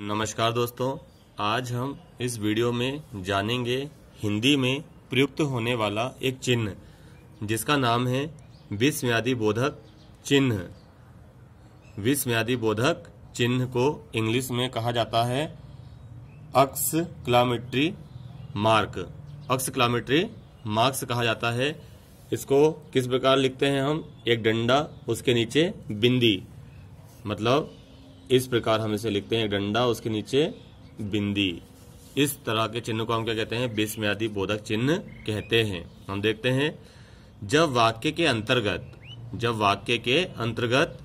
नमस्कार दोस्तों, आज हम इस वीडियो में जानेंगे हिंदी में प्रयुक्त होने वाला एक चिन्ह, जिसका नाम है विस्म्यादि बोधक चिन्ह। विस्म्यादि बोधक चिन्ह को इंग्लिश में कहा जाता है अक्स क्लामेट्री मार्क। अक्स क्लामेट्री मार्क्स कहा जाता है। इसको किस प्रकार लिखते हैं हम? एक डंडा, उसके नीचे बिंदी मतलब इस प्रकार हम इसे लिखते हैं, डंडा, उसके नीचे बिंदी। इस तरह के चिन्ह को हम क्या कहते हैं? विस्मयादि बोधक चिन्ह कहते हैं। हम देखते हैं, जब वाक्य के अंतर्गत, जब वाक्य के अंतर्गत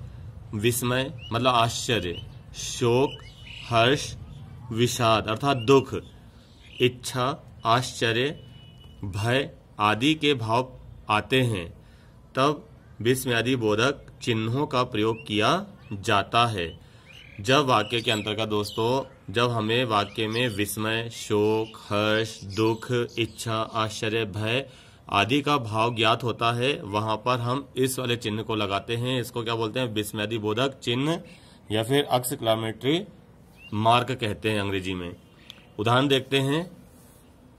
विस्मय मतलब आश्चर्य, शोक, हर्ष, विषाद, अर्थात दुख, इच्छा, आश्चर्य, भय आदि के भाव आते हैं, तब विस्मयादि बोधक चिन्हों का प्रयोग किया जाता है। जब वाक्य के अंतर्गत दोस्तों, जब हमें वाक्य में विस्मय, शोक, हर्ष, दुख, इच्छा, आश्चर्य, भय आदि का भाव ज्ञात होता है, वहाँ पर हम इस वाले चिन्ह को लगाते हैं। इसको क्या बोलते हैं? विस्मयादि बोधक चिन्ह या फिर क्लामेट्री मार्क कहते हैं अंग्रेज़ी में। उदाहरण देखते हैं।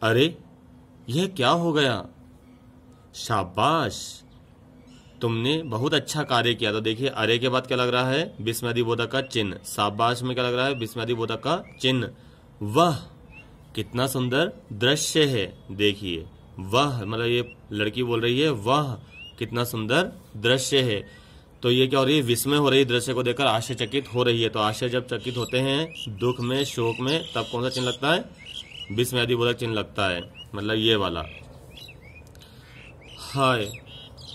अरे, यह क्या हो गया? शाबाश! तुमने बहुत अच्छा कार्य किया। तो देखिए, अरे के बाद क्या लग रहा है? विस्मयादि बोधक का चिन्ह। साबाश में क्या लग रहा है? विस्मयादि बोधक का चिन्ह। वह! कितना सुंदर दृश्य है। देखिए, वह! मतलब ये लड़की बोल रही है, वह! कितना सुंदर दृश्य है। तो ये क्या हो रही है? विस्मय हो रही दृश्य को देखकर आश्चर्यचकित हो रही है। तो आश्चर्य जब चकित होते हैं, दुख में, शोक में, तब कौन सा चिन्ह लगता है? विस्मयादि बोधक चिन्ह लगता है। मतलब ये वाला। हाय!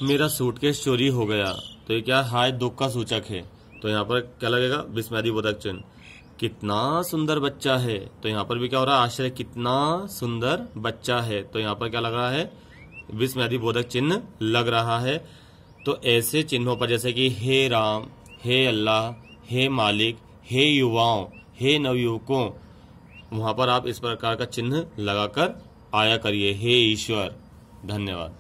मेरा सूटकेस चोरी हो गया। तो ये क्या हाय दुख का सूचक है? तो यहाँ पर क्या लगेगा? विस्मयादि बोधक चिन्ह। कितना सुंदर बच्चा है। तो यहाँ पर भी क्या हो रहा है? आश्चर्य। कितना सुंदर बच्चा है। तो यहाँ पर क्या लग रहा है? विस्मयादि बोधक चिन्ह लग रहा है। तो ऐसे चिन्हों पर जैसे कि हे राम, हे अल्लाह, हे मालिक, हे युवाओं, हे नवयुवकों, वहाँ पर आप इस प्रकार का चिन्ह लगाकर आया करिए। हे ईश्वर। धन्यवाद।